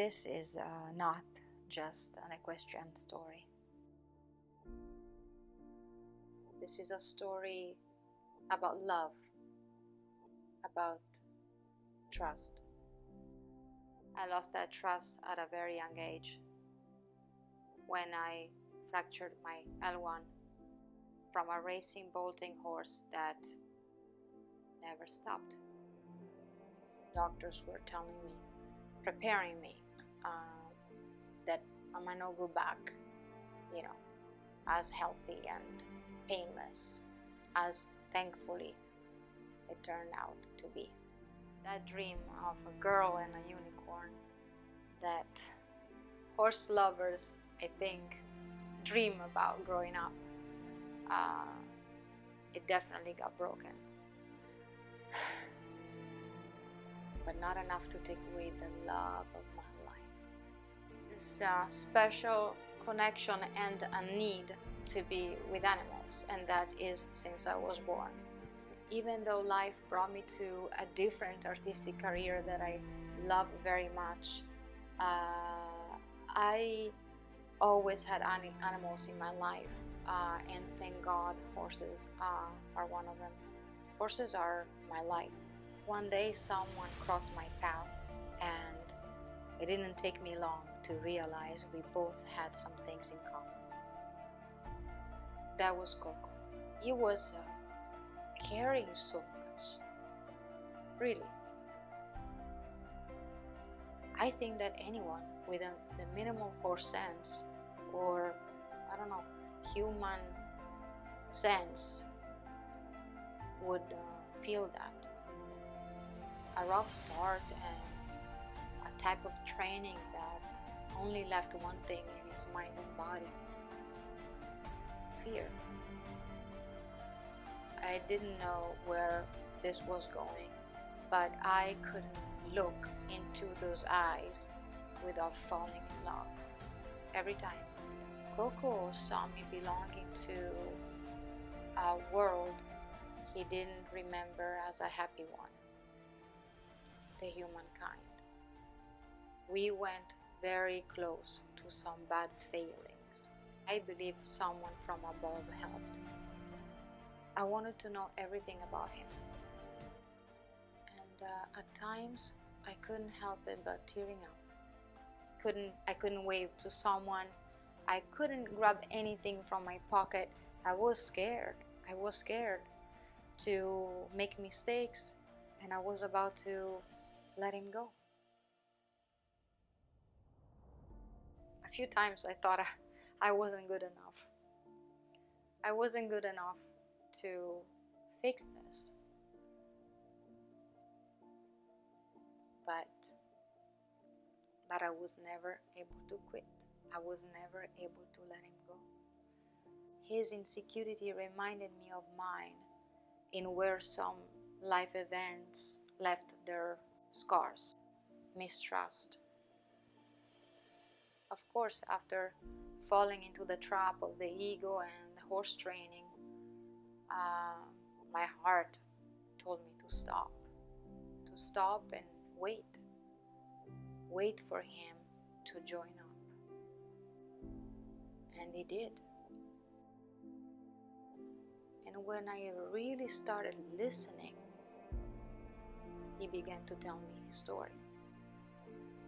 this is uh, not just an equestrian story. This is a story about love, about trust. I lost that trust at a very young age when I fractured my L1 from a racing bolting horse that never stopped. Doctors were telling me, preparing me, uh, that I might not go back, you know, as healthy and painless as thankfully it turned out to be. That dream of a girl and a unicorn that horse lovers, I think, dream about growing up, uh, it definitely got broken. but not enough to take away the love of my. This uh, special connection and a need to be with animals, and that is since I was born. Even though life brought me to a different artistic career that I love very much, uh, I always had animals in my life, uh, and thank God horses uh, are one of them. Horses are my life. One day, someone crossed my path, it didn't take me long to realize we both had some things in common that was Cocoa. He was uh, caring so much. Really. I think that anyone with a, the minimal horse sense or, I don't know, human sense would uh, feel that. A rough start and type of training that only left one thing in his mind and body fear. I didn't know where this was going, but I couldn't look into those eyes without falling in love. Every time. Cocoa saw me belonging to a world he didn't remember as a happy one the humankind. We went very close to some bad failing. I believe someone from above helped. I wanted to know everything about him. And uh, at times, I couldn't help it but tearing up. Couldn't I couldn't wave to someone. I couldn't grab anything from my pocket. I was scared. I was scared to make mistakes and I was about to let him go. Few times I thought I I wasn't good enough. I wasn't good enough to fix this. But but I was never able to quit. I was never able to let him go. His insecurity reminded me of mine in where some life events left their scars, mistrust. Of course, after falling into the trap of the ego and the horse training, uh, my heart told me to stop, to stop and wait, wait for him to join up. And he did. And when I really started listening, he began to tell me his story.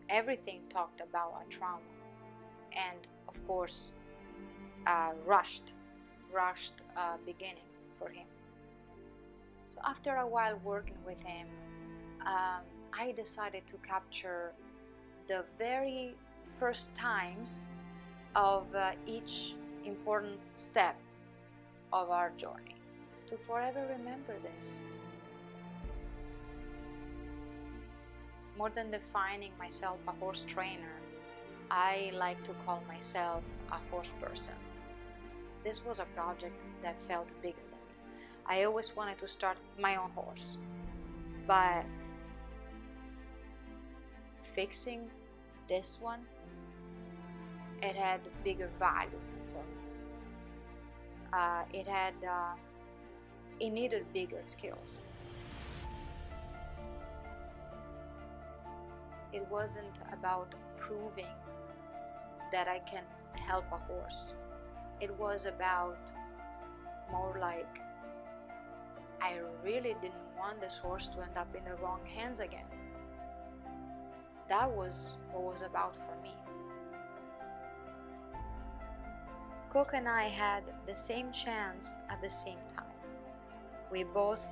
Everything talked about a trauma and of course, uh, rushed, rushed uh, beginning for him. So after a while working with him, um, I decided to capture the very first times of uh, each important step of our journey to forever remember this. More than defining myself a horse trainer, I like to call myself a horse person. This was a project that felt bigger than me. I always wanted to start my own horse, but fixing this one, it had bigger value for me. Uh, it had, uh, it needed bigger skills. it wasn't about proving that I can help a horse. It was about more like I really didn't want this horse to end up in the wrong hands again. That was what was about for me. Cocoa and I had the same chance at the same time. We both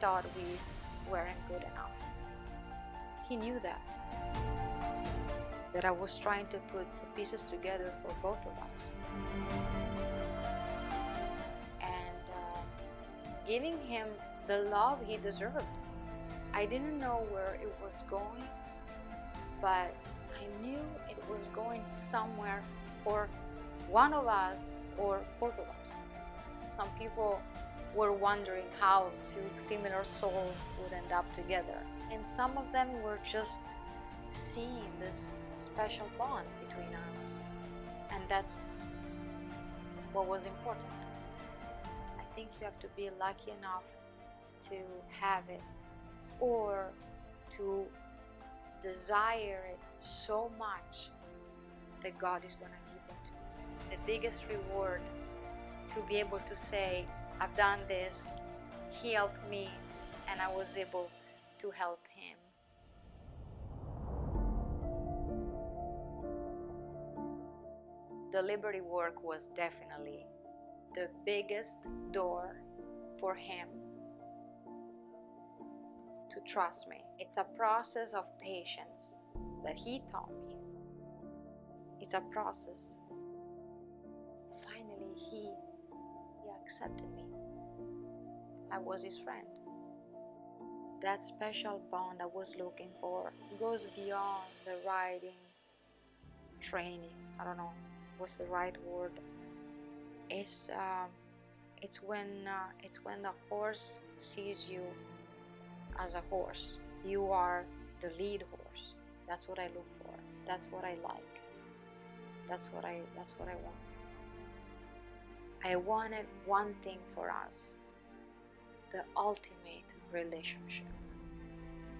thought we weren't good enough. He knew that. That I was trying to put the pieces together for both of us. And uh, giving him the love he deserved. I didn't know where it was going, but I knew it was going somewhere for one of us or both of us. Some people were wondering how two similar souls would end up together, and some of them were just seeing this special bond between us, and that's what was important. I think you have to be lucky enough to have it or to desire it so much that God is going to give it to you. The biggest reward to be able to say, I've done this, He helped me, and I was able to help The Liberty work was definitely the biggest door for Him to trust me. It's a process of patience that He taught me. It's a process. Finally, He, he accepted me. I was His friend. That special bond I was looking for goes beyond the riding, training. I don't know what's the right word. It's uh, it's when uh, it's when the horse sees you as a horse. You are the lead horse. That's what I look for. That's what I like. That's what I that's what I want. I wanted one thing for us. The ultimate relationship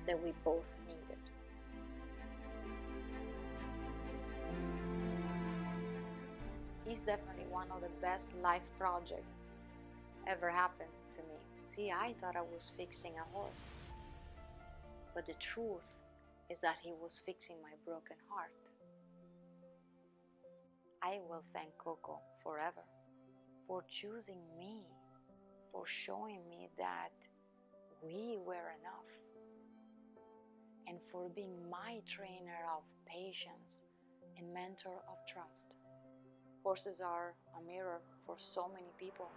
that we both needed. He's definitely one of the best life projects ever happened to me. See, I thought I was fixing a horse. But the truth is that he was fixing my broken heart. I will thank Cocoa forever for choosing me, for showing me that we were enough, and for being my trainer of patience and mentor of trust. Horses are a mirror for so many people.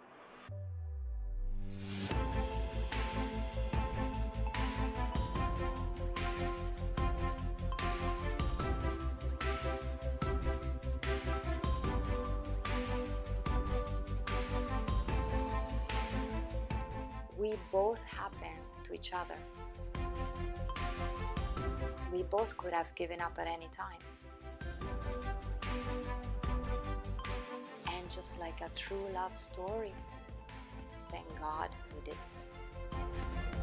we both happened to each other. We both could have given up at any time. Just like a true love story, thank God we didn't.